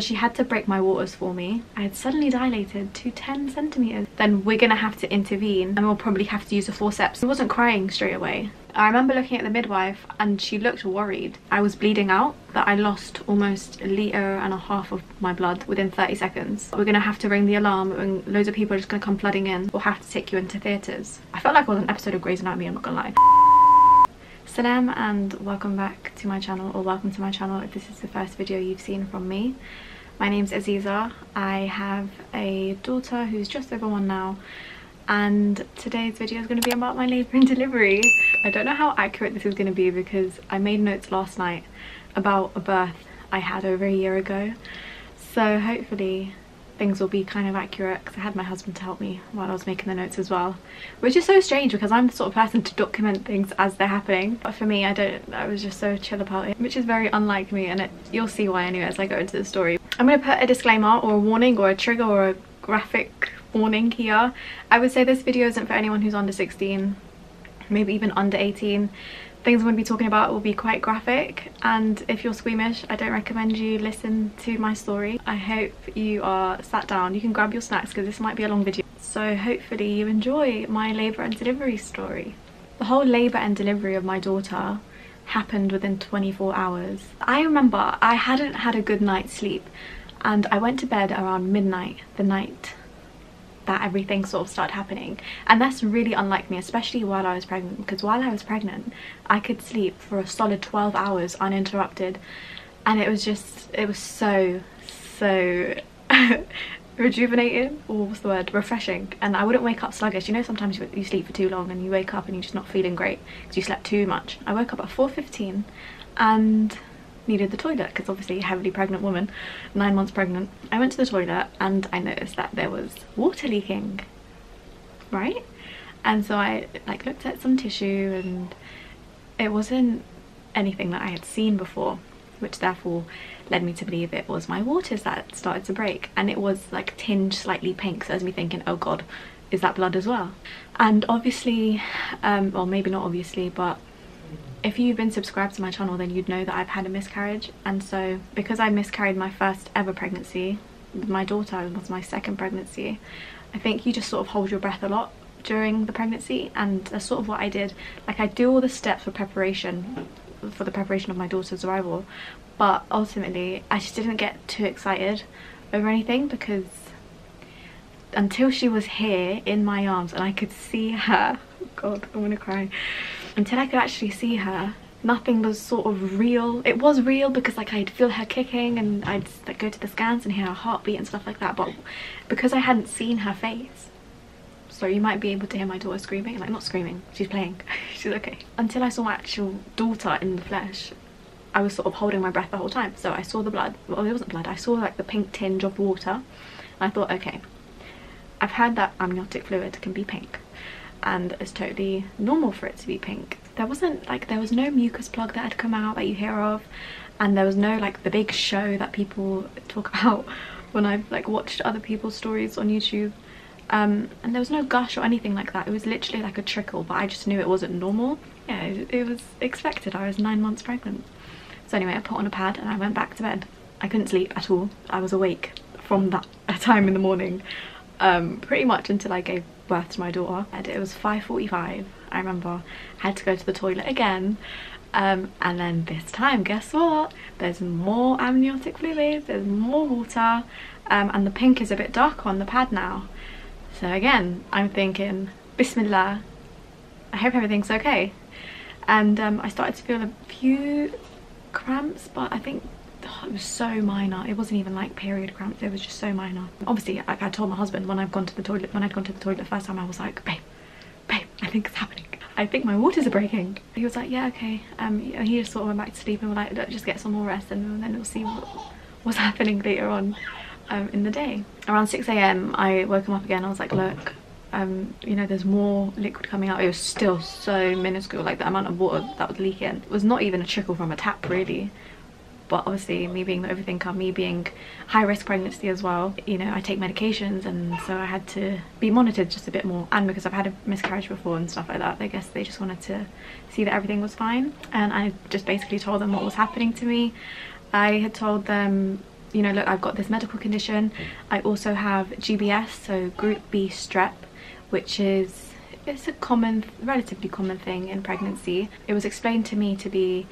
She had to break my waters for me. I had suddenly dilated to 10 centimeters. Then we're gonna have to intervene and we'll probably have to use a forceps. I wasn't crying straight away. I remember looking at the midwife and she looked worried. I was bleeding out, that I lost almost a litre and a half of my blood within 30 seconds. We're gonna have to ring the alarm and loads of people are just gonna come flooding in. We'll have to take you into theatres. I felt like it was an episode of Grey's Anatomy, I'm not gonna lie. Salam and welcome back to my channel or welcome to my channel if this is the first video you've seen from me. My name's Aziza. I have a daughter who's just over one now and today's video is going to be about my labour and delivery. I don't know how accurate this is going to be because I made notes last night about a birth I had over a year ago so hopefully things will be kind of accurate because I had my husband to help me while I was making the notes as well which is so strange because I'm the sort of person to document things as they're happening but for me I don't I was just so chill about it which is very unlike me and it, you'll see why anyway as I go into the story I'm going to put a disclaimer or a warning or a trigger or a graphic warning here. I would say this video isn't for anyone who's under 16, maybe even under 18. Things I'm going to be talking about will be quite graphic and if you're squeamish I don't recommend you listen to my story. I hope you are sat down. You can grab your snacks because this might be a long video. So hopefully you enjoy my labour and delivery story. The whole labour and delivery of my daughter happened within 24 hours. I remember I hadn't had a good night's sleep and I went to bed around midnight the night that everything sort of started happening. And that's really unlike me especially while I was pregnant because while I was pregnant I could sleep for a solid 12 hours uninterrupted. And it was just it was so so rejuvenating or what's the word refreshing. And I wouldn't wake up sluggish. You know sometimes you, you sleep for too long and you wake up and you're just not feeling great because you slept too much. I woke up at 4.15 and needed the toilet because obviously heavily pregnant woman nine months pregnant. I went to the toilet and I noticed that there was water leaking right? And so I like looked at some tissue and it wasn't anything that I had seen before which therefore led me to believe it was my waters that started to break. And it was like tinged slightly pink so as me thinking oh god is that blood as well? And obviously um well maybe not obviously but if you've been subscribed to my channel then you'd know that I've had a miscarriage. And so because I miscarried my first ever pregnancy my daughter was my second pregnancy I think you just sort of hold your breath a lot during the pregnancy. And that's sort of what I did. Like I do all the steps for preparation for the preparation of my daughter's arrival. But ultimately I just didn't get too excited over anything because until she was here in my arms and I could see her god I'm gonna cry until I could actually see her nothing was sort of real. It was real because like I'd feel her kicking and I'd like go to the scans and hear her heartbeat and stuff like that but because I hadn't seen her face so you might be able to hear my daughter screaming like not screaming she's playing she's okay. Until I saw my actual daughter in the flesh I was sort of holding my breath the whole time. So I saw the blood well it wasn't blood I saw like the pink tinge of water. I thought okay I've heard that amniotic fluid can be pink and it's totally normal for it to be pink. There wasn't like there was no mucus plug that had come out that you hear of and there was no like the big show that people talk about when I've like watched other people's stories on YouTube. Um, and there was no gush or anything like that. It was literally like a trickle but I just knew it wasn't normal. Yeah it, it was expected. I was nine months pregnant. So anyway I put on a pad and I went back to bed. I couldn't sleep at all. I was awake from that time in the morning um, pretty much until I gave birth to my daughter. And it was 5.45, I remember. I had to go to the toilet again. Um, and then this time, guess what? There's more amniotic fluid, there's more water, um, and the pink is a bit darker on the pad now. So again, I'm thinking, Bismillah, I hope everything's okay. And um, I started to feel a few cramps, but I think oh, it was so minor. It wasn't even like period cramps. It was just so minor. Obviously i told my husband when i've gone to the toilet when i'd gone to the toilet the first time i was like babe babe i think it's happening. I think my waters are breaking. He was like yeah okay. Um he just sort of went back to sleep and we're like just get some more rest and then we'll see what, what's happening later on um, in the day. Around 6 a.m i woke him up again. I was like look um, you know there's more liquid coming out. It was still so minuscule like the amount of water that was leaking. It was not even a trickle from a tap really but obviously me being the overthinker me being high risk pregnancy as well you know I take medications and so I had to be monitored just a bit more and because I've had a miscarriage before and stuff like that I guess they just wanted to see that everything was fine and I just basically told them what was happening to me I had told them you know, look, I've got this medical condition. Mm. I also have GBS, so group B strep, which is it's a common, relatively common thing in pregnancy. It was explained to me to be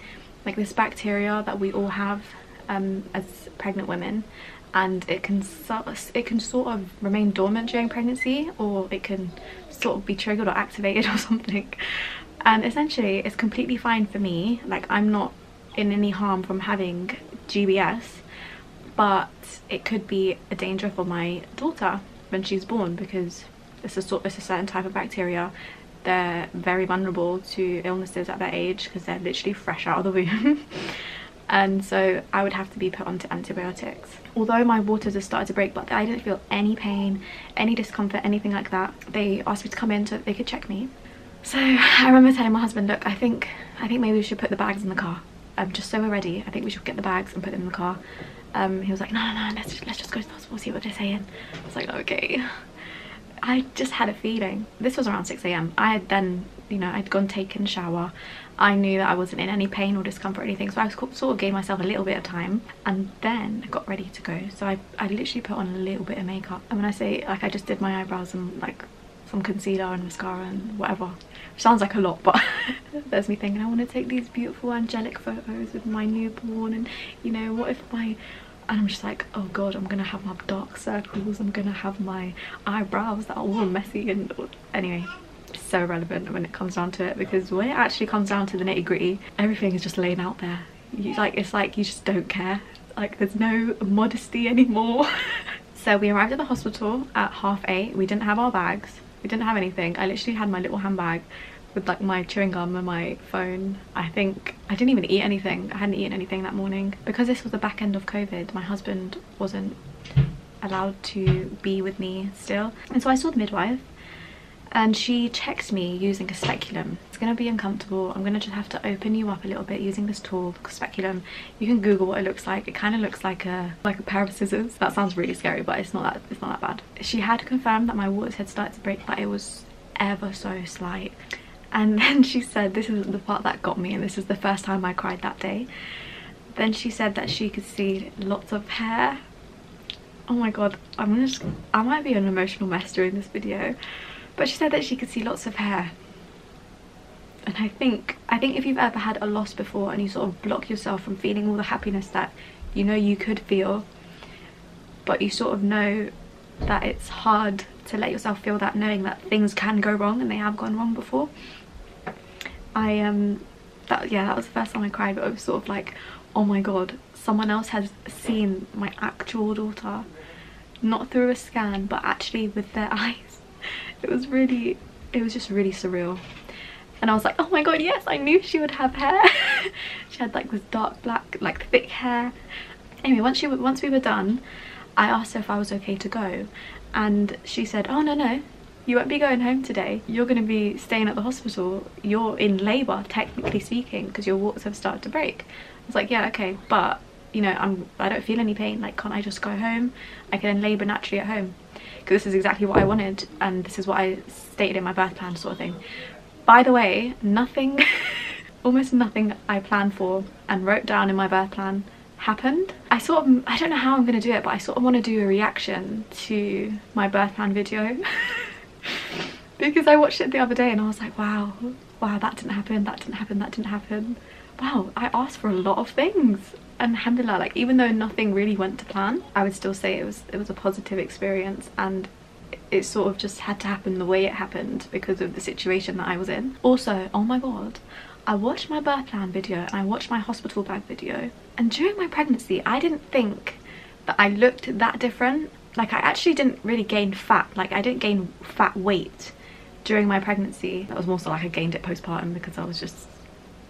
like this bacteria that we all have um, as pregnant women and it can it can sort of remain dormant during pregnancy or it can sort of be triggered or activated or something. And essentially it's completely fine for me. Like I'm not in any harm from having GBS but it could be a danger for my daughter when she's born because it's a sort it's a certain type of bacteria they're very vulnerable to illnesses at that age because they're literally fresh out of the womb and so I would have to be put onto antibiotics. Although my waters have started to break but I didn't feel any pain, any discomfort, anything like that. They asked me to come in so they could check me. So I remember telling my husband, look, I think I think maybe we should put the bags in the car. Um, just so we're ready, I think we should get the bags and put them in the car. Um, he was like, no, no, no, let's, let's just go to the hospital, see what they're saying. I was like, okay. I just had a feeling. This was around 6am. I had then, you know, I'd gone taken a shower. I knew that I wasn't in any pain or discomfort or anything. So I sort of gave myself a little bit of time and then I got ready to go. So I, I literally put on a little bit of makeup. And when I say like I just did my eyebrows and like some concealer and mascara and whatever. Sounds like a lot, but there's me thinking I want to take these beautiful angelic photos with my newborn and you know, what if my and I'm just like oh god I'm gonna have my dark circles I'm gonna have my eyebrows that are all messy and anyway so relevant when it comes down to it because when it actually comes down to the nitty gritty everything is just laying out there. You like it's like you just don't care. Like there's no modesty anymore. So we arrived at the hospital at half eight. We didn't have our bags. We didn't have anything. I literally had my little handbag with like my chewing gum and my phone. I think I didn't even eat anything. I hadn't eaten anything that morning. Because this was the back end of COVID, my husband wasn't allowed to be with me still. And so I saw the midwife and she checked me using a speculum. It's to be uncomfortable. I'm to just have to open you up a little bit using this tool, speculum. You can Google what it looks like. It kind of looks like a like a pair of scissors. That sounds really scary, but it's not that it's not that bad. She had confirmed that my waters had started to break, but it was ever so slight and then she said this is the part that got me and this is the first time I cried that day. Then she said that she could see lots of hair. Oh my god I'm just I might be an emotional mess during this video but she said that she could see lots of hair. And I think I think if you've ever had a loss before and you sort of block yourself from feeling all the happiness that you know you could feel but you sort of know that it's hard to let yourself feel that knowing that things can go wrong and they have gone wrong before. I um that yeah that was the first time I cried but I was sort of like oh my god someone else has seen my actual daughter not through a scan but actually with their eyes. It was really it was just really surreal. And I was like oh my god yes I knew she would have hair. She had like this dark black like thick hair. Anyway once she once we were done I asked her if I was okay to go and she said oh no no you won't be going home today. You're going to be staying at the hospital. You're in labour, technically speaking, because your waters have started to break. I was like, yeah, okay, but you know, I'm I don't feel any pain. Like, can't I just go home? I can labour naturally at home. Because this is exactly what I wanted, and this is what I stated in my birth plan, sort of thing. By the way, nothing, almost nothing I planned for and wrote down in my birth plan happened. I sort of, I don't know how I'm going to do it, but I sort of want to do a reaction to my birth plan video. because I watched it the other day and I was like, wow, wow, that didn't happen, that didn't happen, that didn't happen. Wow, I asked for a lot of things. And alhamdulillah, like even though nothing really went to plan, I would still say it was it was a positive experience and it sort of just had to happen the way it happened because of the situation that I was in. Also, oh my god, I watched my birth plan video and I watched my hospital bag video. And during my pregnancy I didn't think that I looked that different. Like I actually didn't really gain fat. Like I didn't gain fat weight during my pregnancy. That was more so like I gained it postpartum because I was just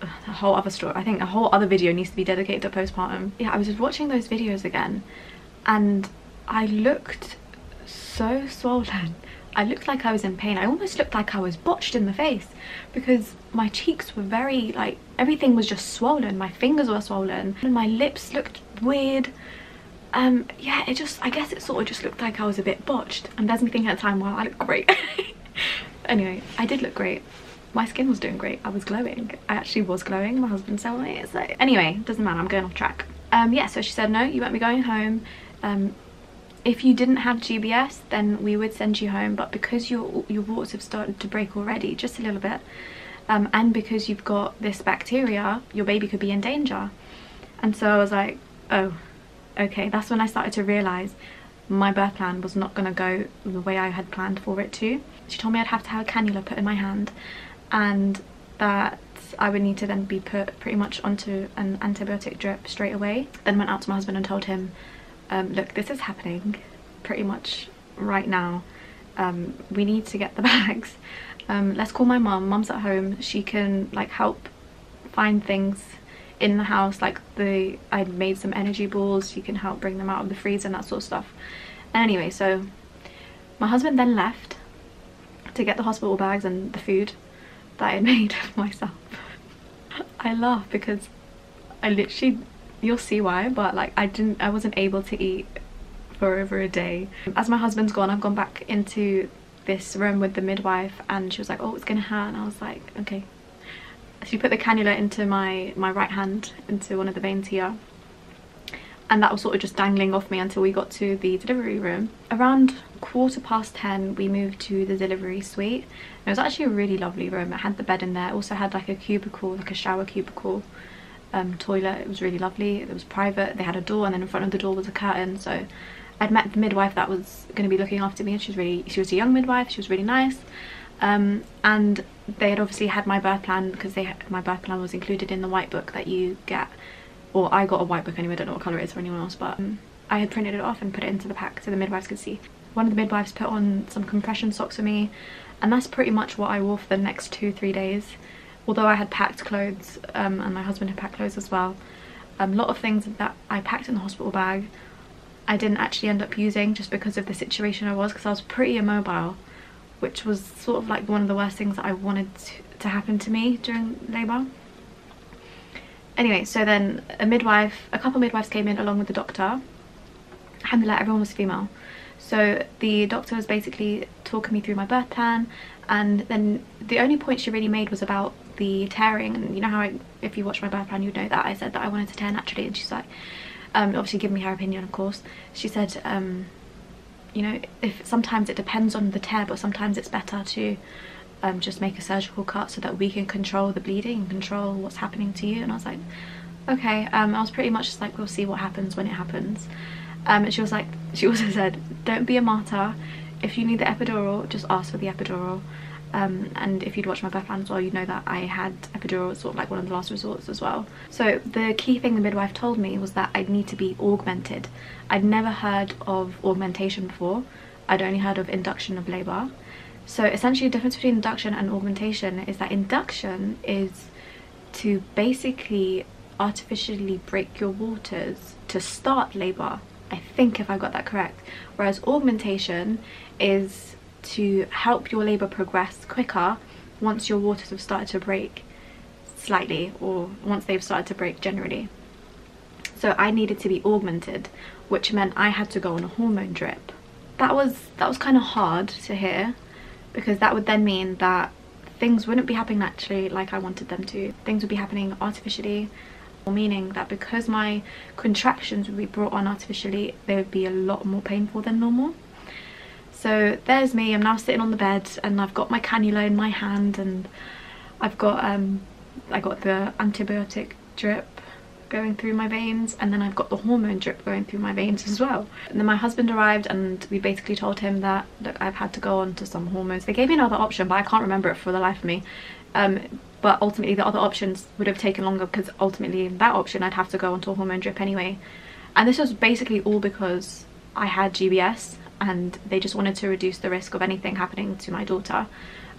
a whole other story. I think a whole other video needs to be dedicated to postpartum. Yeah I was just watching those videos again and I looked so swollen I looked like I was in pain. I almost looked like I was botched in the face because my cheeks were very like everything was just swollen. My fingers were swollen. And my lips looked weird. Um yeah it just i guess it sort of just looked like i was a bit botched. And there's me thinking at the time wow i look great. Anyway i did look great. My skin was doing great. I was glowing. I actually was glowing. My husband said it so anyway doesn't matter. I'm going off track. Um, yeah, so she said, no, you won't be going home. Um, if you didn't have GBS, then we would send you home. But because your, your waters have started to break already, just a little bit, um, and because you've got this bacteria, your baby could be in danger. And so I was like, oh, okay. That's when I started to realise my birth plan was not going to go the way I had planned for it to. She told me I'd have to have a cannula put in my hand and that I would need to then be put pretty much onto an antibiotic drip straight away. Then went out to my husband and told him, um, look, this is happening pretty much right now. Um, we need to get the bags. Um, let's call my mum. Mum's at home. She can like help find things in the house like the I made some energy balls. She can help bring them out of the freezer and that sort of stuff. anyway, so my husband then left to get the hospital bags and the food that I had made myself. I laugh because I literally, you'll see why, but like I didn't, I wasn't able to eat for over a day. As my husband's gone, I've gone back into this room with the midwife and she was like, oh, it's gonna hurt. And I was like, okay. She put the cannula into my, my right hand, into one of the veins here. And that was sort of just dangling off me until we got to the delivery room. Around quarter past 10, we moved to the delivery suite. It was actually a really lovely room. It had the bed in there. It also had like a cubicle, like a shower cubicle um, toilet. It was really lovely. It was private. They had a door and then in front of the door was a curtain. So I'd met the midwife that was going to be looking after me and she was really, she was a young midwife. She was really nice. Um, and they had obviously had my birth plan because they had, my birth plan was included in the white book that you get or I got a white book anyway, I don't know what colour it is for anyone else, but um, I had printed it off and put it into the pack so the midwives could see. One of the midwives put on some compression socks for me and that's pretty much what I wore for the next two, three days. Although I had packed clothes um, and my husband had packed clothes as well. Um, a lot of things that I packed in the hospital bag I didn't actually end up using just because of the situation I was because I was pretty immobile which was sort of like one of the worst things that I wanted to, to happen to me during labour. Anyway, so then a midwife, a couple midwives came in along with the doctor. Alhamdulillah, everyone was female. So the doctor was basically talking me through my birth plan and then the only point she really made was about the tearing and you know how I, if you watch my birth plan you'd know that I said that I wanted to tear naturally and she's like, um, obviously give me her opinion of course. She said, um, you know, if sometimes it depends on the tear but sometimes it's better to um, just make a surgical cut so that we can control the bleeding and control what's happening to you. And I was like okay um, I was pretty much just like we'll see what happens when it happens. Um, and she was like she also said don't be a martyr. If you need the epidural just ask for the epidural um, and if you'd watched my birth plan as well you'd know that I had epidural sort of like one of the last resorts as well so the key thing the midwife told me was that I'd need to be augmented I'd never heard of augmentation before I'd only heard of induction of labour so essentially the difference between induction and augmentation is that induction is to basically artificially break your waters to start labour. I think if I got that correct. Whereas augmentation is to help your labour progress quicker once your waters have started to break slightly or once they've started to break generally. So I needed to be augmented which meant I had to go on a hormone drip. That was that was kind of hard to hear because that would then mean that things wouldn't be happening naturally like I wanted them to. Things would be happening artificially, meaning that because my contractions would be brought on artificially, they would be a lot more painful than normal. So there's me, I'm now sitting on the bed and I've got my cannula in my hand and I've got um I got the antibiotic drip going through my veins and then I've got the hormone drip going through my veins as well. And then my husband arrived and we basically told him that look I've had to go on to some hormones. They gave me another option but I can't remember it for the life of me. Um, but ultimately the other options would have taken longer because ultimately that option I'd have to go onto a hormone drip anyway. And this was basically all because I had GBS and they just wanted to reduce the risk of anything happening to my daughter.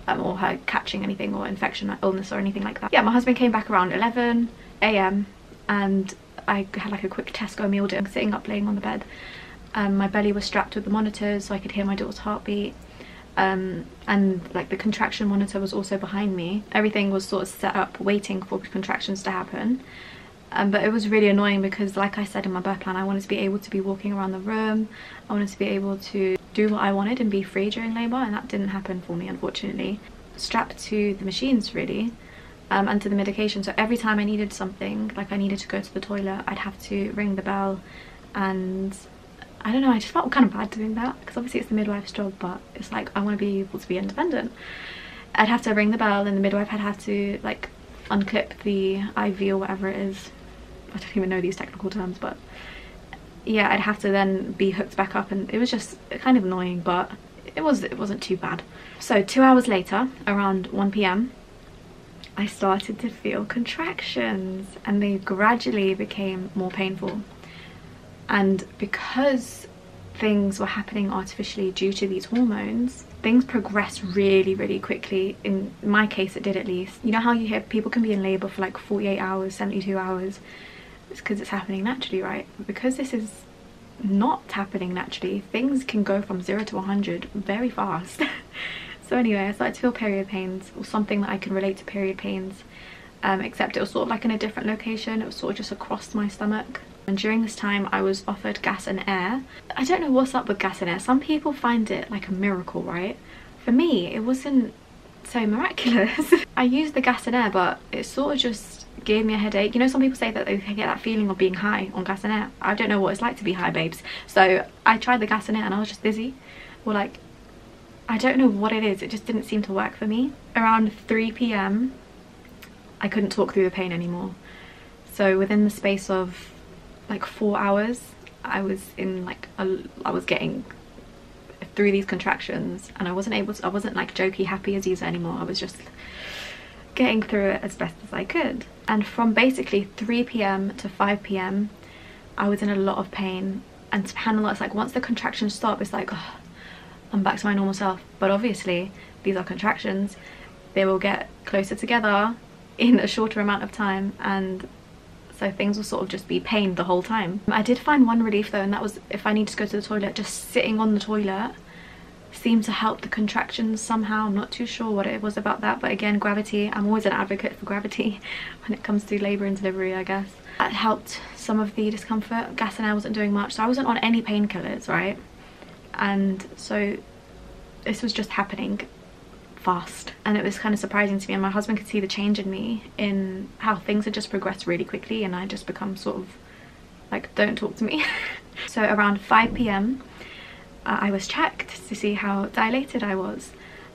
Um, or her catching anything or infection or illness or anything like that. Yeah, my husband came back around 11 a.m and I had like a quick Tesco meal deal sitting up laying on the bed. Um, my belly was strapped with the monitors so I could hear my daughter's heartbeat. Um, and like the contraction monitor was also behind me. Everything was sort of set up waiting for contractions to happen. Um, but it was really annoying because like I said in my birth plan I wanted to be able to be walking around the room. I wanted to be able to do what I wanted and be free during labour and that didn't happen for me unfortunately. Strapped to the machines really um, and to the medication. So every time I needed something, like I needed to go to the toilet, I'd have to ring the bell and I don't know, I just felt kind of bad doing that because obviously it's the midwife's job, but it's like I want to be able to be independent. I'd have to ring the bell and the midwife had had to like unclip the IV or whatever it is. I don't even know these technical terms, but yeah, I'd have to then be hooked back up and it was just kind of annoying, but it was it wasn't too bad. So two hours later, around 1 p.m., I started to feel contractions and they gradually became more painful. And because things were happening artificially due to these hormones, things progressed really, really quickly. In my case, it did at least. You know how you hear people can be in labour for like 48 hours, 72 hours? It's because it's happening naturally, right? Because this is not happening naturally, things can go from 0 to 100 very fast. so anyway, I started to feel period pains or something that I can relate to period pains. Um, except it was sort of like in a different location. It was sort of just across my stomach. And during this time I was offered gas and air. I don't know what's up with gas and air. Some people find it like a miracle, right? For me, it wasn't so miraculous. I used the gas and air, but it sort of just gave me a headache. You know, some people say that they get that feeling of being high on gas. I don't know what it's like to be high, babes. So I tried the gas and I was just dizzy. Or like, I don't know what it is. It just didn't seem to work for me. Around 3 p.m., I couldn't talk through the pain anymore. So within the space of like four hours I was in like a, I was getting through these contractions and I wasn't able to I wasn't like jokey happy Aziza anymore I was just getting through it as best as I could and from basically 3 p.m. to 5 p.m. I was in a lot of pain and subhanAllah it's like once the contractions stop it's like oh, I'm back to my normal self but obviously these are contractions they will get closer together in a shorter amount of time and so things will sort of just be pain the whole time. I did find one relief though and that was if I need to go to the toilet just sitting on the toilet seemed to help the contractions somehow. I'm not too sure what it was about that but again gravity, I'm always an advocate for gravity when it comes to labour and delivery I guess. That helped some of the discomfort. Gas and I wasn't doing much so I wasn't on any painkillers right and so this was just happening fast and it was kind of surprising to me and my husband could see the change in me in how things had just progressed really quickly and I just become sort of like don't talk to me so around 5 p.m I was checked to see how dilated I was.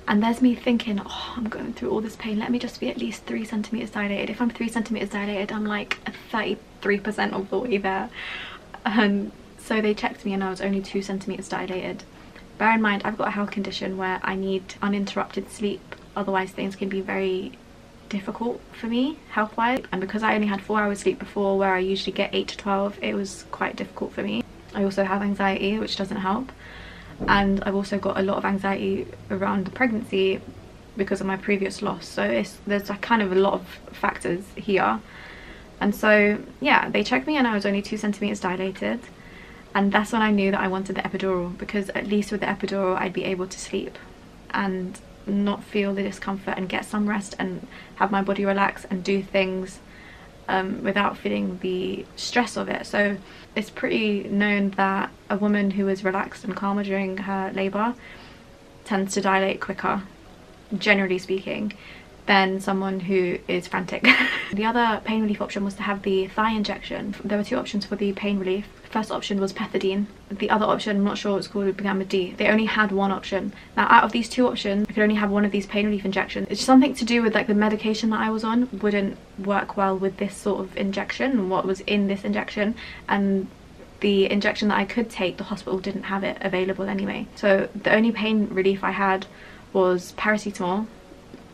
And there's me thinking oh I'm going through all this pain. Let me just be at least three centimeters dilated. If I'm three centimeters dilated I'm like 33% of the way there. And so they checked me and I was only two centimeters dilated. Bear in mind, I've got a health condition where I need uninterrupted sleep, otherwise things can be very difficult for me health-wise. And because I only had four hours sleep before where I usually get 8 to 12, it was quite difficult for me. I also have anxiety, which doesn't help. And I've also got a lot of anxiety around the pregnancy because of my previous loss. So there's kind of a lot of factors here. And so, yeah, they checked me and I was only two centimeters dilated and that's when I knew that I wanted the epidural because at least with the epidural I'd be able to sleep and not feel the discomfort and get some rest and have my body relax and do things um, without feeling the stress of it. So it's pretty known that a woman who is relaxed and calmer during her labour tends to dilate quicker, generally speaking, than someone who is frantic. the other pain relief option was to have the thigh injection. There were two options for the pain relief. First option was pethidine. The other option, I'm not sure what it's called, it began with D. They only had one option. Now out of these two options, I could only have one of these pain relief injections. It's something to do with like the medication that I was on wouldn't work well with this sort of injection and what was in this injection and the injection that I could take, the hospital didn't have it available anyway. So the only pain relief I had was paracetamol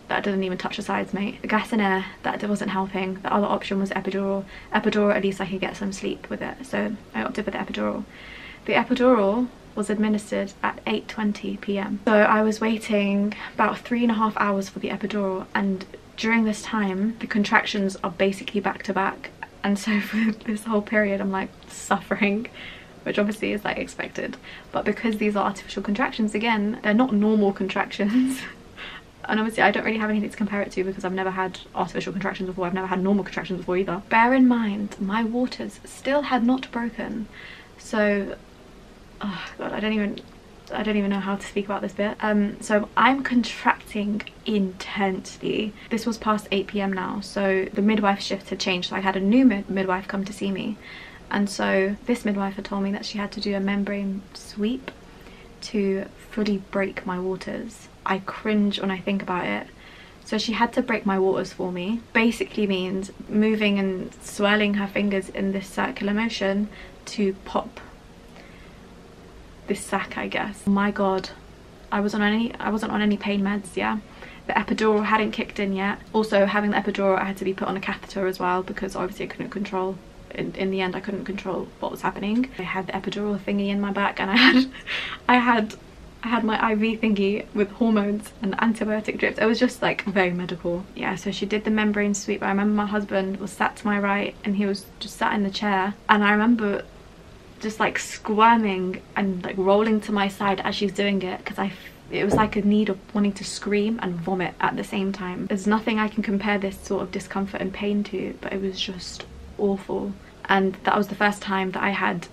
that didn't even touch the sides mate. The gas and air, that wasn't helping. The other option was epidural. Epidural, at least I could get some sleep with it. So I opted for the epidural. The epidural was administered at 8.20 p.m. So I was waiting about three and a half hours for the epidural and during this time the contractions are basically back to back and so for this whole period I'm like suffering which obviously is like expected but because these are artificial contractions again they're not normal contractions and obviously I don't really have anything to compare it to because I've never had artificial contractions before, I've never had normal contractions before either. Bear in mind, my waters still had not broken, so, oh god, I don't even, I don't even know how to speak about this bit. Um, so I'm contracting intensely. This was past 8 p.m. now, so the midwife shift had changed. So I had a new mid midwife come to see me. And so this midwife had told me that she had to do a membrane sweep to fully break my waters. I cringe when I think about it. So she had to break my waters for me. Basically means moving and swirling her fingers in this circular motion to pop this sac I guess. my god, I was on any I wasn't on any pain meds, yeah. The epidural hadn't kicked in yet. Also having the epidural I had to be put on a catheter as well because obviously I couldn't control in, in the end I couldn't control what was happening. I had the epidural thingy in my back and I had I had I had my IV thingy with hormones and antibiotic drips. It was just like very medical. Yeah, so she did the membrane sweep. I remember my husband was sat to my right and he was just sat in the chair. And I remember just like squirming and like rolling to my side as she's doing it because I it was like a need of wanting to scream and vomit at the same time. There's nothing I can compare this sort of discomfort and pain to but it was just awful and that was the first time that I had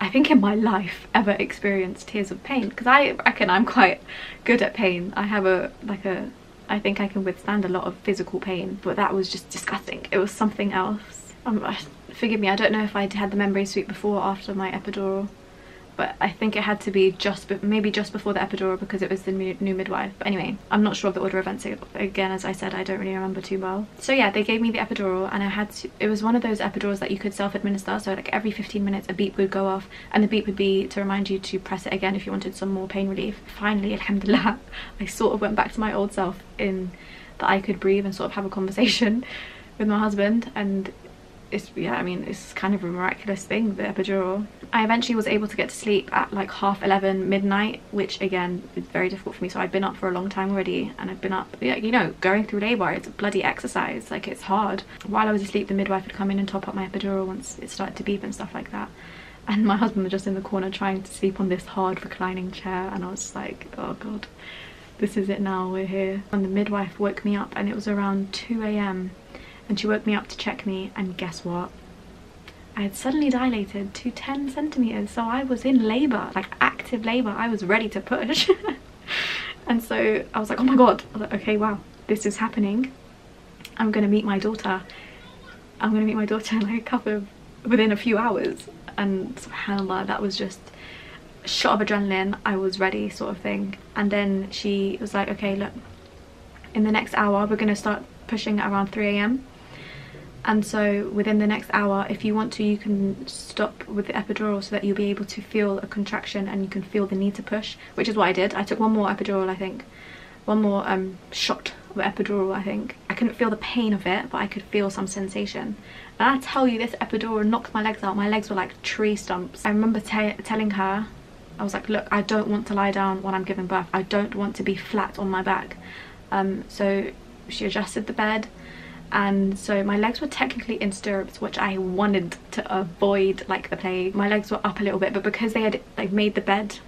I think in my life ever experienced tears of pain because I reckon I'm quite good at pain. I have a like a I think I can withstand a lot of physical pain but that was just disgusting. It was something else. Um, forgive me, I don't know if I had the membrane sweep before or after my epidural but I think it had to be just maybe just before the epidural because it was the new midwife. But anyway I'm not sure of the order of events again as I said I don't really remember too well. So yeah they gave me the epidural and I had to it was one of those epidurals that you could self-administer. So like every 15 minutes a beep would go off and the beep would be to remind you to press it again if you wanted some more pain relief. Finally alhamdulillah I sort of went back to my old self in that I could breathe and sort of have a conversation with my husband and it's yeah i mean it's kind of a miraculous thing the epidural. I eventually was able to get to sleep at like half 11 midnight which again is very difficult for me. So i've been up for a long time already and i've been up yeah you know going through labor. It's a bloody exercise. Like it's hard. While i was asleep the midwife would come in and top up my epidural once it started to beep and stuff like that. And my husband was just in the corner trying to sleep on this hard reclining chair and i was like oh god. This is it now. We're here. And the midwife woke me up and it was around 2 a.m and she woke me up to check me and guess what? I had suddenly dilated to 10 centimeters so I was in labor like active labor. I was ready to push. And so I was like oh my god. Like, okay wow this is happening. I'm gonna meet my daughter. I'm gonna meet my daughter in like a couple of within a few hours. And subhanallah that was just a shot of adrenaline. I was ready sort of thing. And then she was like okay look in the next hour we're gonna start pushing at around 3 a.m and so within the next hour if you want to you can stop with the epidural so that you'll be able to feel a contraction and you can feel the need to push which is what I did. I took one more epidural I think. One more um, shot of epidural I think. I couldn't feel the pain of it but I could feel some sensation. And I tell you this epidural knocked my legs out. My legs were like tree stumps. I remember telling her I was like look I don't want to lie down when I'm giving birth. I don't want to be flat on my back. Um, so she adjusted the bed and so my legs were technically in stirrups which I wanted to avoid like the plague. My legs were up a little bit but because they had like made the bed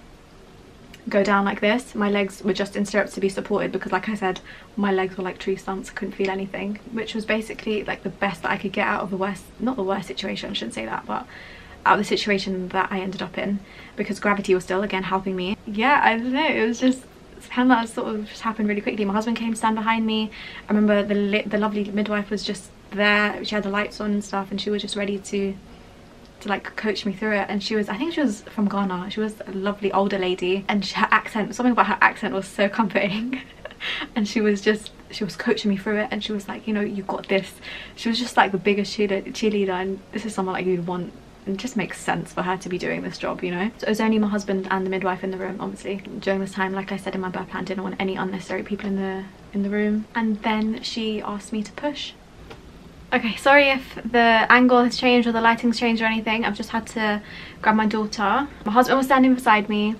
go down like this my legs were just in stirrups to be supported because like I said my legs were like tree stumps I couldn't feel anything which was basically like the best that I could get out of the worst not the worst situation I shouldn't say that but out of the situation that I ended up in because gravity was still again helping me yeah I don't know it was just that sort of just happened really quickly. My husband came to stand behind me. I remember the the lovely midwife was just there. She had the lights on and stuff, and she was just ready to to like coach me through it and she was I think she was from Ghana she was a lovely older lady and she, her accent something about her accent was so comforting and she was just she was coaching me through it and she was like you know you got this she was just like the biggest cheerleader, cheerleader and this is someone like you'd want it just makes sense for her to be doing this job, you know? So it was only my husband and the midwife in the room, obviously. During this time, like I said in my birth plan, didn't want any unnecessary people in the in the room. And then she asked me to push. Okay, sorry if the angle has changed or the lighting's changed or anything. I've just had to grab my daughter. My husband was standing beside me.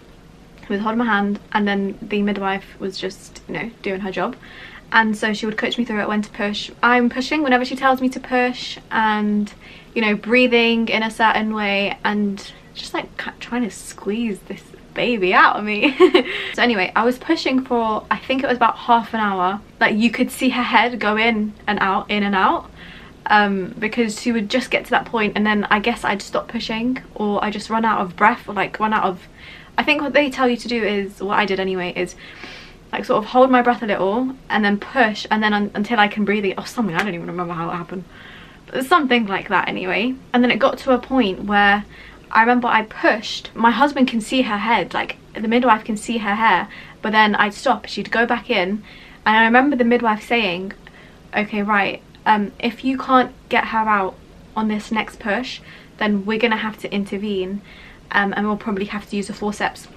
He was holding my hand and then the midwife was just, you know, doing her job and so she would coach me through it when to push. I'm pushing whenever she tells me to push and you know breathing in a certain way and just like trying to squeeze this baby out of me. So anyway I was pushing for I think it was about half an hour. Like you could see her head go in and out in and out um, because she would just get to that point and then I guess I'd stop pushing or I just run out of breath or like run out of I think what they tell you to do is what I did anyway is like sort of hold my breath a little and then push and then un until I can breathe it or something. I don't even remember how it happened something like that anyway. And then it got to a point where I remember I pushed my husband can see her head like the midwife can see her hair but then I'd stop she'd go back in and I remember the midwife saying okay right um, if you can't get her out on this next push then we're gonna have to intervene um, and we'll probably have to use the forceps.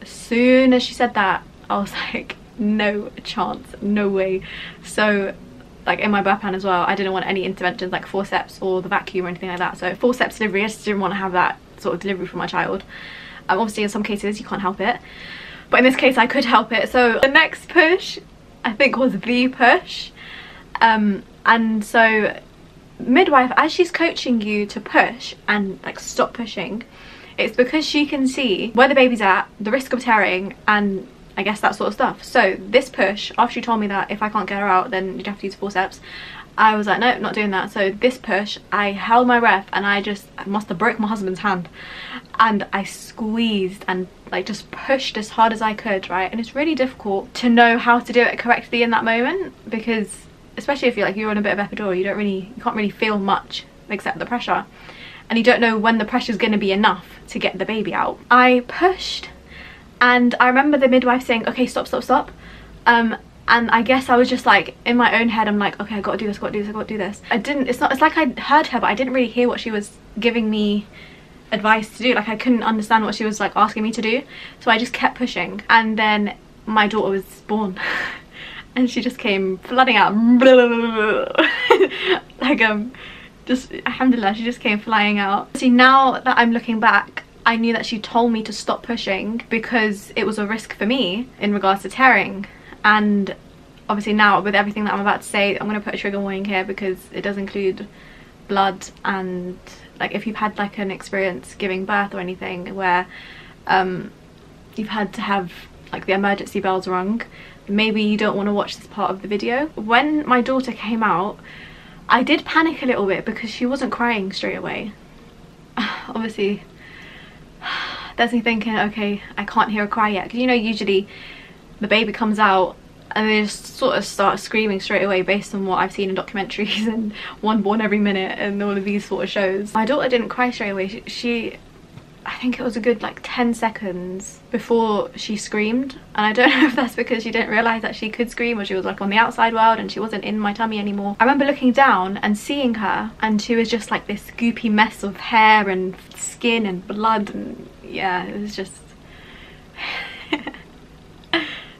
As soon as she said that I was like no chance no way. So like in my birth plan as well I didn't want any interventions like forceps or the vacuum or anything like that. So forceps delivery I just didn't want to have that sort of delivery for my child. Um, obviously in some cases you can't help it. But in this case I could help it. So the next push I think was the push. Um, and so midwife as she's coaching you to push and like stop pushing it's because she can see where the baby's at the risk of tearing and I guess that sort of stuff. So this push after she told me that if I can't get her out then you'd have to use forceps I was like no not doing that. So this push I held my breath and I just I must have broke my husband's hand. And I squeezed and like just pushed as hard as I could right? And it's really difficult to know how to do it correctly in that moment because especially if you're like you're on a bit of epidural you don't really you can't really feel much except the pressure. And you don't know when the pressure is going to be enough to get the baby out. I pushed and I remember the midwife saying okay stop stop stop. Um and I guess I was just like in my own head I'm like okay I gotta do this I gotta do this I gotta do this. I didn't it's not it's like I heard her but I didn't really hear what she was giving me advice to do. Like I couldn't understand what she was like asking me to do. So I just kept pushing. And then my daughter was born. And she just came flooding out. Like um just alhamdulillah she just came flying out. See now that i'm looking back i knew that she told me to stop pushing because it was a risk for me in regards to tearing and obviously now with everything that i'm about to say i'm going to put a trigger warning here because it does include blood and like if you've had like an experience giving birth or anything where um you've had to have like the emergency bells rung maybe you don't want to watch this part of the video. When my daughter came out, I did panic a little bit because she wasn't crying straight away. Obviously, there's me thinking, okay, I can't hear a cry yet. Because you know, usually the baby comes out and they just sort of start screaming straight away based on what I've seen in documentaries and One Born Every Minute and all of these sort of shows. My daughter didn't cry straight away. She, she I think it was a good like 10 seconds before she screamed and I don't know if that's because she didn't realise that she could scream or she was like on the outside world and she wasn't in my tummy anymore. I remember looking down and seeing her and she was just like this goopy mess of hair and skin and blood and yeah it was just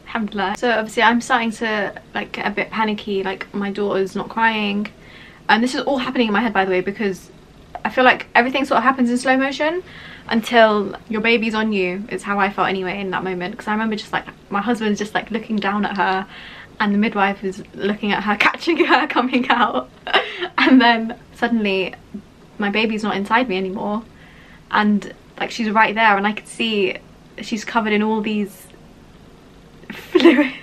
alhamdulillah. So obviously I'm starting to like get a bit panicky like my daughter's not crying and this is all happening in my head by the way because I feel like everything sort of happens in slow motion until your baby's on you is how I felt anyway in that moment. Because I remember just like my husband's just like looking down at her and the midwife is looking at her catching her coming out. And then suddenly my baby's not inside me anymore. And like she's right there and I could see she's covered in all these fluids.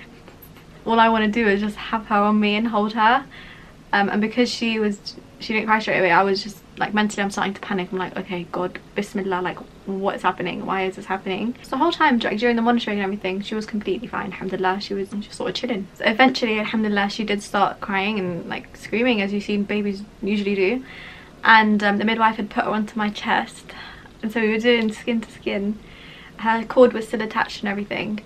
All I want to do is just have her on me and hold her. Um, and because she was she didn't cry straight away I was just like mentally I'm starting to panic. I'm like okay god bismillah like what is happening? Why is this happening? So the whole time like, during the monitoring and everything she was completely fine alhamdulillah. She was just sort of chilling. So eventually alhamdulillah she did start crying and like screaming as you see babies usually do. And um, the midwife had put her onto my chest. And so we were doing skin to skin. Her cord was still attached and everything.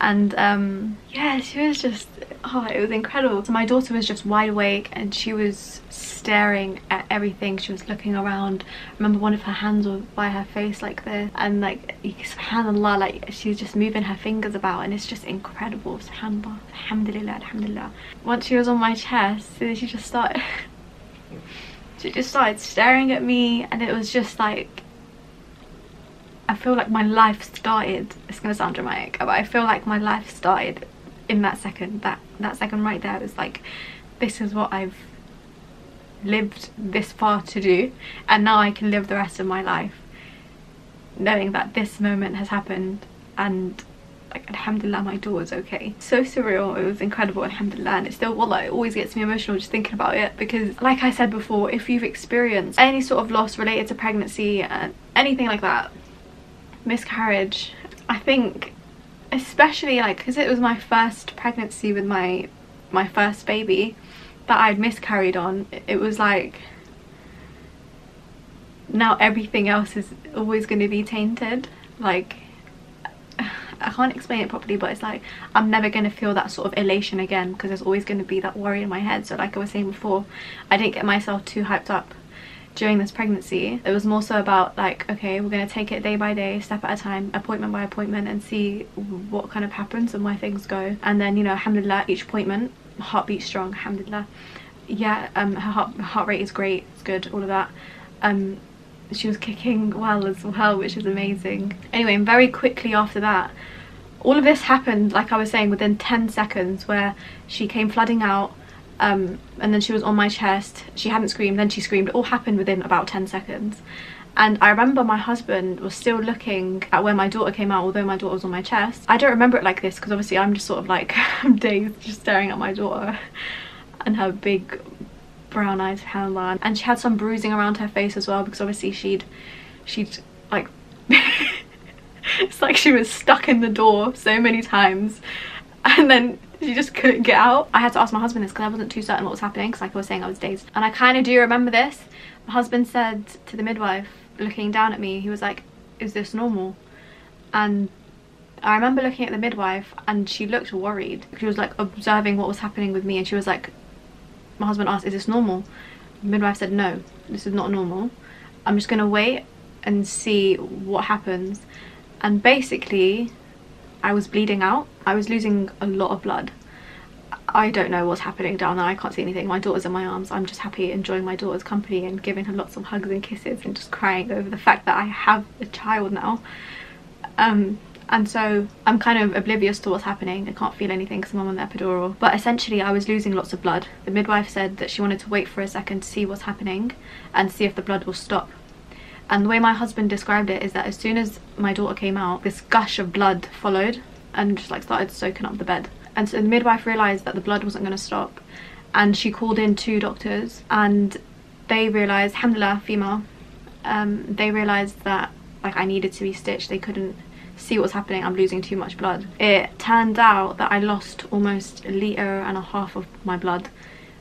And um, yeah she was just oh it was incredible. So my daughter was just wide awake and she was staring at everything. She was looking around. I remember one of her hands was by her face like this and like subhanallah like she's just moving her fingers about and it's just incredible. Subhanallah alhamdulillah alhamdulillah. Once she was on my chest she just started she just started staring at me and it was just like I feel like my life started, it's gonna sound dramatic, but I feel like my life started in that second. That, that second right there was like, this is what I've lived this far to do and now I can live the rest of my life knowing that this moment has happened and like alhamdulillah my daughter's okay so surreal it was incredible alhamdulillah and it still wallah it always gets me emotional just thinking about it because like I said before if you've experienced any sort of loss related to pregnancy and anything like that miscarriage I think especially like because it was my first pregnancy with my my first baby that I'd miscarried on it was like now everything else is always going to be tainted. Like I can't explain it properly but it's like I'm never going to feel that sort of elation again because there's always going to be that worry in my head. So like I was saying before I didn't get myself too hyped up during this pregnancy it was more so about like okay we're going to take it day by day step at a time appointment by appointment and see what kind of happens and where things go. And then you know alhamdulillah each appointment heartbeat strong alhamdulillah. Yeah um her heart, heart rate is great it's good all of that. Um she was kicking well as well which is amazing. Anyway very quickly after that all of this happened like I was saying within 10 seconds where she came flooding out um, and then she was on my chest. She hadn't screamed. Then she screamed. It all happened within about 10 seconds. And I remember my husband was still looking at where my daughter came out although my daughter was on my chest. I don't remember it like this because obviously I'm just sort of like I'm dazed just staring at my daughter and her big brown eyes subhanallah and she had some bruising around her face as well because obviously she'd she'd like it's like she was stuck in the door so many times. And then she just couldn't get out i had to ask my husband this because i wasn't too certain what was happening because like i was saying i was dazed and i kind of do remember this my husband said to the midwife looking down at me he was like is this normal and I remember looking at the midwife and she looked worried. She was like observing what was happening with me and she was like, my husband asked, is this normal? The midwife said, no, this is not normal. I'm just gonna wait and see what happens. And basically, I was bleeding out. I was losing a lot of blood. I don't know what's happening down there. I can't see anything. My daughter's in my arms. I'm just happy enjoying my daughter's company and giving her lots of hugs and kisses and just crying over the fact that I have a child now. Um, and so I'm kind of oblivious to what's happening. I can't feel anything because I'm on the epidural. But essentially I was losing lots of blood. The midwife said that she wanted to wait for a second to see what's happening and see if the blood will stop. And the way my husband described it is that as soon as my daughter came out, this gush of blood followed and just like started soaking up the bed. And so the midwife realised that the blood wasn't going to stop and she called in two doctors and they realised, alhamdulillah, female, um, they realised that like I needed to be stitched. They couldn't see what's happening, I'm losing too much blood. It turned out that I lost almost a litre and a half of my blood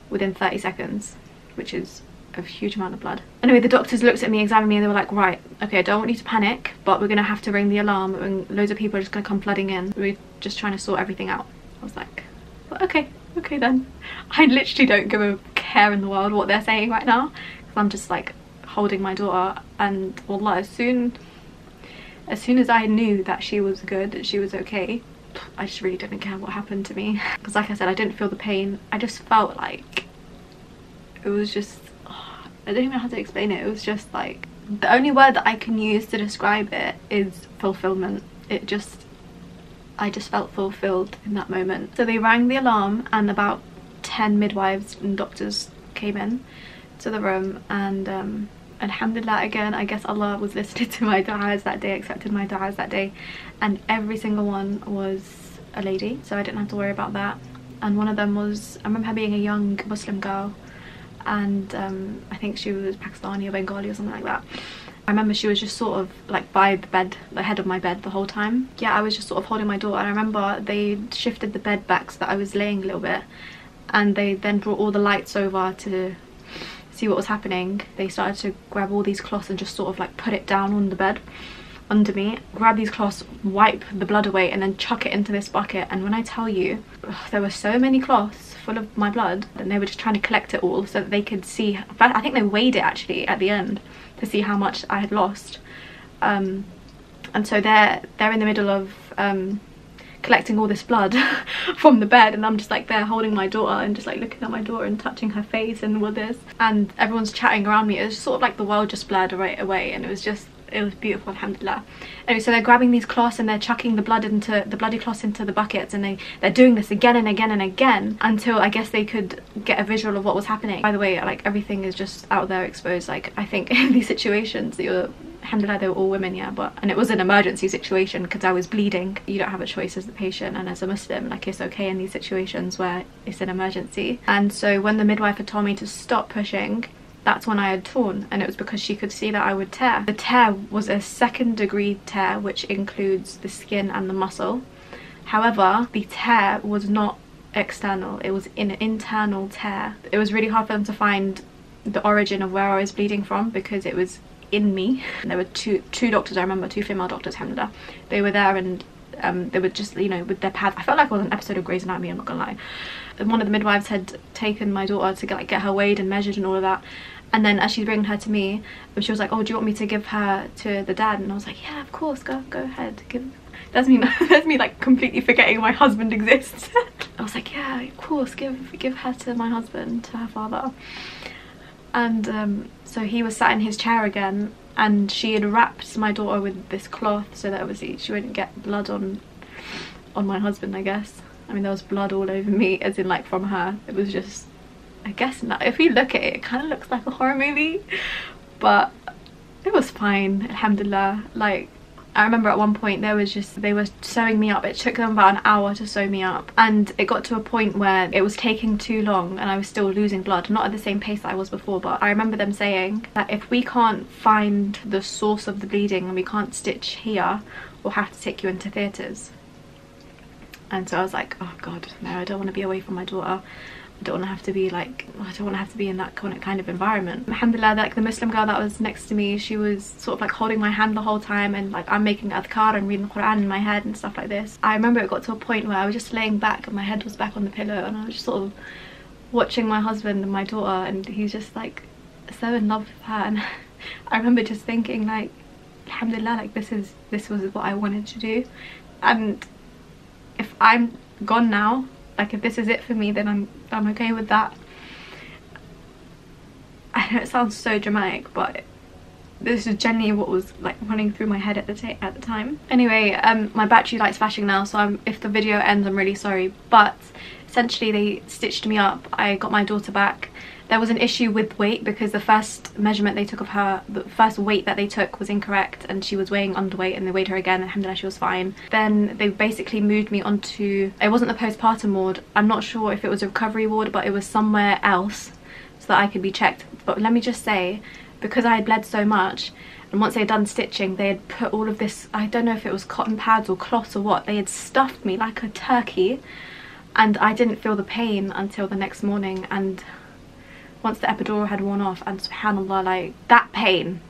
within 30 seconds, which is a huge amount of blood. Anyway, the doctors looked at me, examined me, and they were like, right, okay, I don't want you to panic, but we're gonna have to ring the alarm and loads of people are just gonna come flooding in. We're just trying to sort everything out. I was like, well, okay, okay then. I literally don't give a care in the world what they're saying right now, because I'm just like holding my daughter and wallah, as soon as soon as I knew that she was good, that she was okay, I just really didn't care what happened to me. Because like I said, I didn't feel the pain. I just felt like it was just, I don't even know how to explain it. It was just like, the only word that I can use to describe it is fulfillment. It just, I just felt fulfilled in that moment. So they rang the alarm and about 10 midwives and doctors came in to the room and um, alhamdulillah again I guess Allah was listening to my du'as that day accepted my du'as that day and every single one was a lady so I didn't have to worry about that and one of them was I remember her being a young Muslim girl and um, I think she was Pakistani or Bengali or something like that. I remember she was just sort of like by the bed, the head of my bed the whole time. Yeah, I was just sort of holding my door and I remember they shifted the bed back so that I was laying a little bit and they then brought all the lights over to see what was happening. They started to grab all these cloths and just sort of like put it down on the bed under me grab these cloths wipe the blood away and then chuck it into this bucket. And when I tell you ugh, there were so many cloths full of my blood and they were just trying to collect it all so that they could see I think they weighed it actually at the end to see how much I had lost. Um, and so they're they're in the middle of um, collecting all this blood from the bed and I'm just like there holding my daughter and just like looking at my daughter and touching her face and all this. And everyone's chatting around me. It was sort of like the world just blurred right away and it was just it was beautiful alhamdulillah. Anyway so they're grabbing these cloths and they're chucking the blood into the bloody cloths into the buckets and they they're doing this again and again and again until i guess they could get a visual of what was happening. By the way like everything is just out there exposed like i think in these situations you're alhamdulillah they were all women yeah but and it was an emergency situation because I was bleeding. You don't have a choice as the patient and as a Muslim like it's okay in these situations where it's an emergency. And so when the midwife had told me to stop pushing that's when I had torn and it was because she could see that I would tear. The tear was a second degree tear which includes the skin and the muscle. However, the tear was not external, it was an internal tear. It was really hard for them to find the origin of where I was bleeding from because it was in me. There were two two doctors, I remember, two female doctors, alhamdulillah. They were there and um, they were just, you know, with their pads. I felt like it was an episode of Grey's Anatomy, I'm not gonna lie. One of the midwives had taken my daughter to get, like, get her weighed and measured and all of that. And then as she's bringing her to me, she was like, oh, do you want me to give her to the dad? And I was like, yeah, of course, go go ahead. Give. That's me, that's me like completely forgetting my husband exists. I was like, yeah, of course, give give her to my husband, to her father. And um, so he was sat in his chair again and she had wrapped my daughter with this cloth so that obviously she wouldn't get blood on on my husband I guess. I mean there was blood all over me as in like from her. It was just I guess not. if you look at it it kind of looks like a horror movie but it was fine alhamdulillah like I remember at one point there was just they were sewing me up it took them about an hour to sew me up and it got to a point where it was taking too long and I was still losing blood not at the same pace that I was before but I remember them saying that if we can't find the source of the bleeding and we can't stitch here we'll have to take you into theatres and so I was like oh god no I don't want to be away from my daughter I don't want to have to be like I don't want to have to be in that kind of environment. Alhamdulillah like the Muslim girl that was next to me she was sort of like holding my hand the whole time and like I'm making adhkar and reading the Quran in my head and stuff like this. I remember it got to a point where I was just laying back and my head was back on the pillow and I was just sort of watching my husband and my daughter and he's just like so in love with her and I remember just thinking like alhamdulillah like this is this was what I wanted to do and if I'm gone now like if this is it for me then I'm I'm okay with that. I know it sounds so dramatic but this is genuinely what was like running through my head at the at the time. Anyway um my battery light's flashing now so I'm, if the video ends I'm really sorry. But essentially they stitched me up. I got my daughter back there was an issue with weight because the first measurement they took of her, the first weight that they took was incorrect and she was weighing underweight and they weighed her again and alhamdulillah she was fine. Then they basically moved me onto, it wasn't the postpartum ward, I'm not sure if it was a recovery ward but it was somewhere else so that I could be checked. But let me just say, because I had bled so much and once they had done stitching they had put all of this, I don't know if it was cotton pads or cloth or what, they had stuffed me like a turkey and I didn't feel the pain until the next morning and once the epidural had worn off and subhanallah like that pain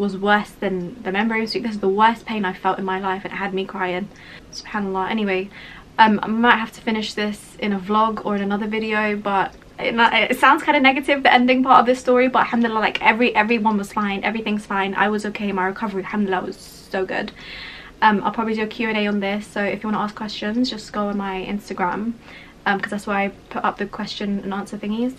was worse than the memory of This is the worst pain I've felt in my life and it had me crying. Subhanallah. Anyway, um, I might have to finish this in a vlog or in another video but it, it sounds kind of negative the ending part of this story but alhamdulillah like every everyone was fine. Everything's fine. I was okay. My recovery alhamdulillah was so good. Um, I'll probably do a Q&A on this so if you want to ask questions just go on my Instagram because um, that's where I put up the question and answer thingies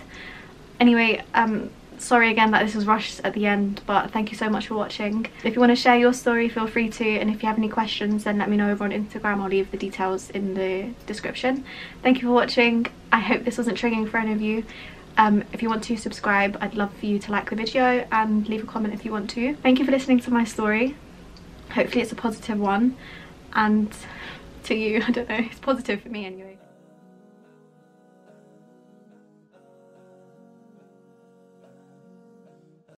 Anyway, um, sorry again that this was rushed at the end but thank you so much for watching. If you want to share your story feel free to and if you have any questions then let me know over on instagram. I'll leave the details in the description. Thank you for watching. I hope this wasn't triggering for any of you. Um, if you want to subscribe i'd love for you to like the video and leave a comment if you want to. Thank you for listening to my story. Hopefully it's a positive one. And to you i don't know it's positive for me anyway